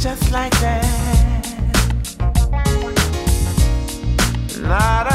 just like that. Not